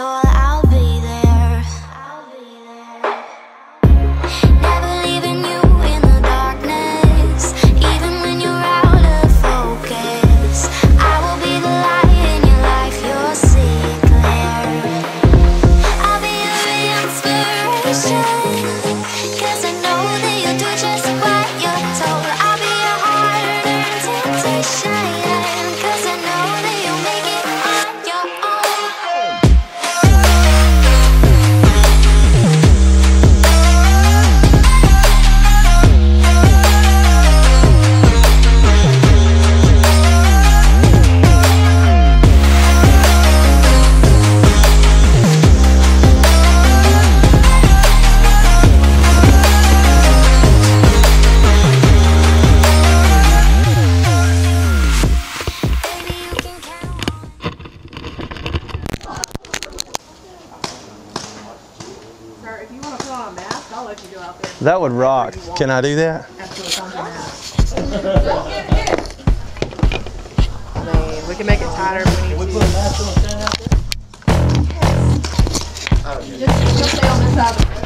i That would rock. Can I do that? We can make it tighter we. Just, just stay on this side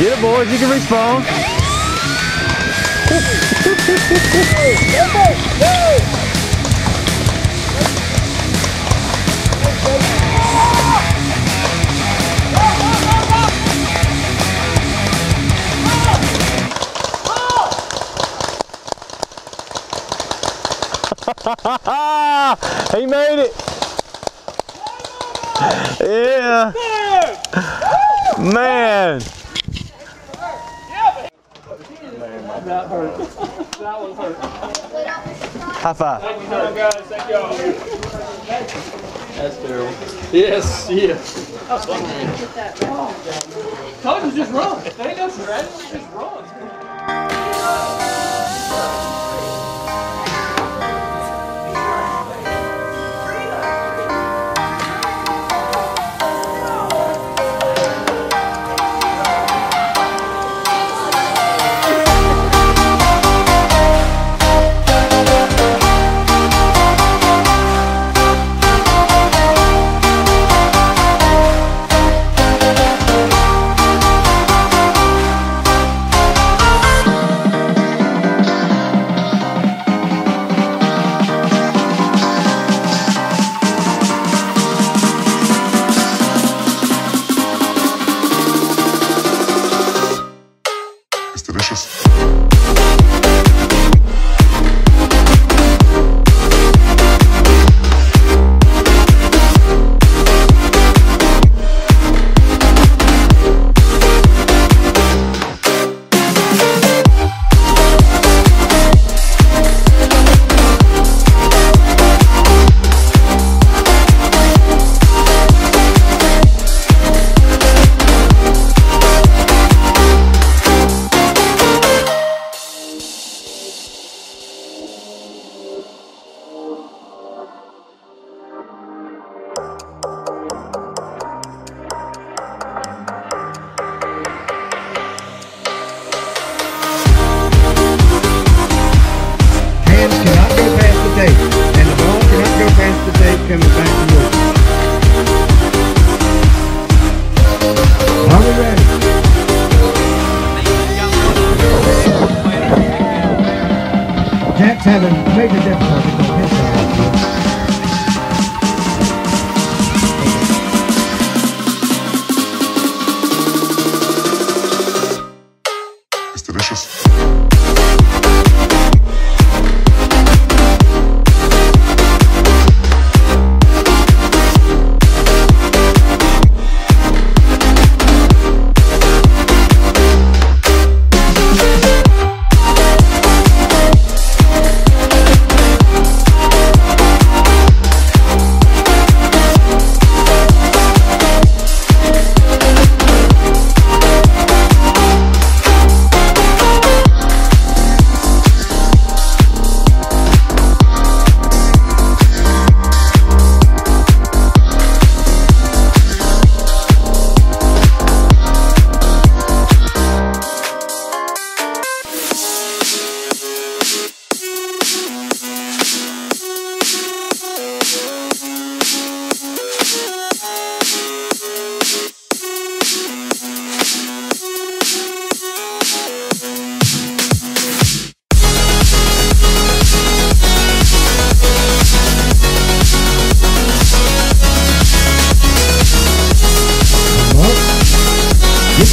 Get it, boys. You can respawn. he made it. Yeah. Man. High five. That's terrible. Yes, yes. Told you just run. There ain't no strategy, Having major difficulties on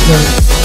dirt.